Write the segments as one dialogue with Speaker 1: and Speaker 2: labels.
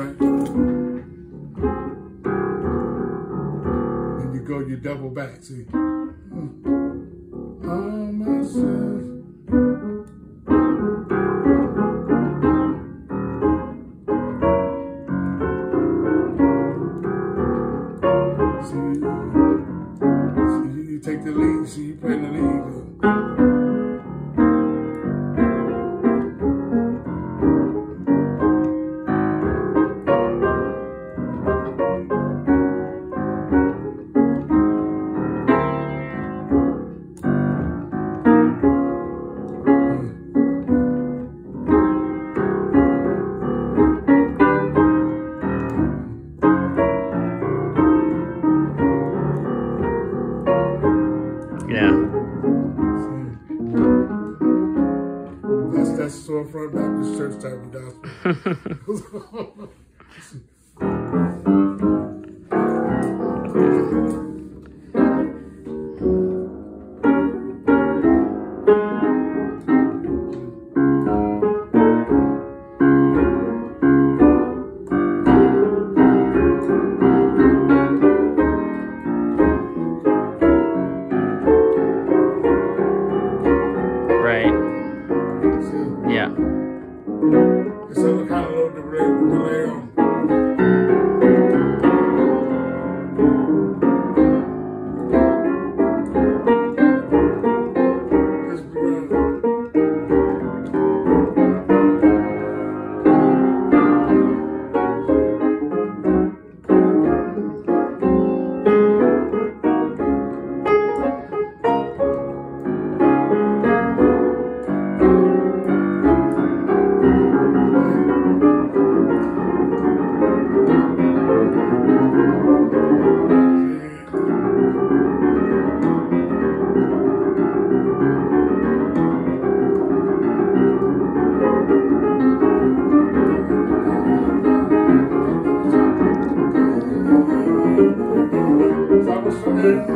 Speaker 1: right. You go, you double back. See. Hmm. All my sins. See, see, you take the lead. See, you play the lead. That's storefront Baptist church type of gospel.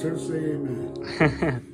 Speaker 1: Sincerely,
Speaker 2: amen.